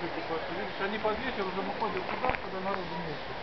вот эти квартиры. Видишь, они подвесили, уже выходят туда, куда народу нету.